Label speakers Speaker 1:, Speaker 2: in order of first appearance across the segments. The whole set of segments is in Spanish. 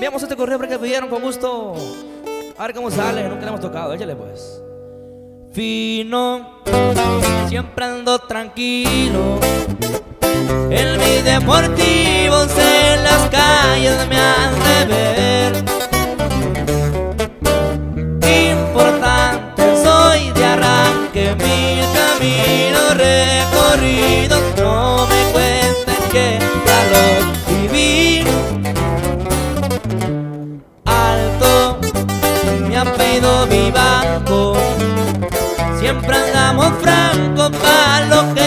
Speaker 1: Enviamos este correo porque pidieron con gusto. A ver cómo sale, nunca le hemos tocado, échale pues. Fino, siempre ando tranquilo. En mi deportivo en las calles me han de ver. Siempre andamos franco para lo que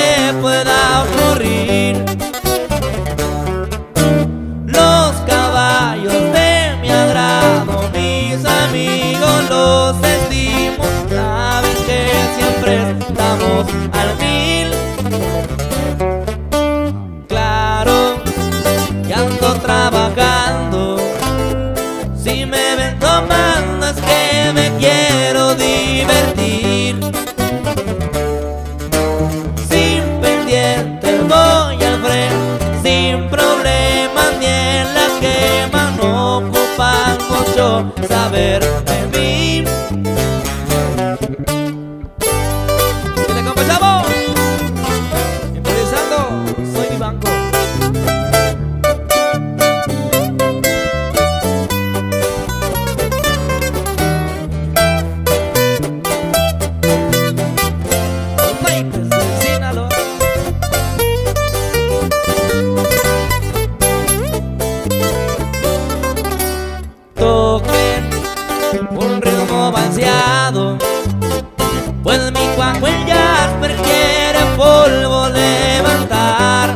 Speaker 1: saber de mí. Un ritmo balanceado, pues mi cuajo el Jasper quiere polvo levantar.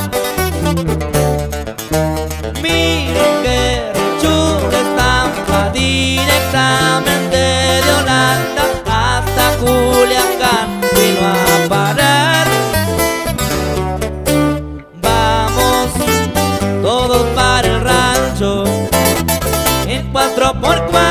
Speaker 1: Miren que chula estampa directamente de Holanda hasta Culiacán vino a parar. Vamos todos para el rancho en 4x4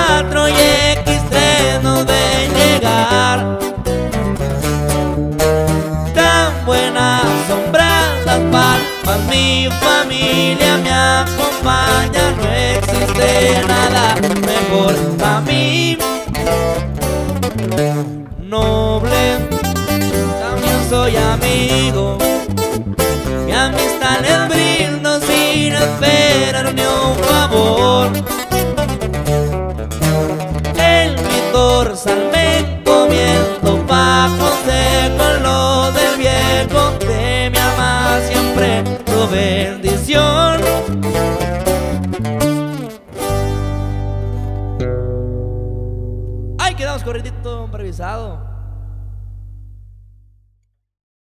Speaker 1: Ay, quedamos corridito improvisado.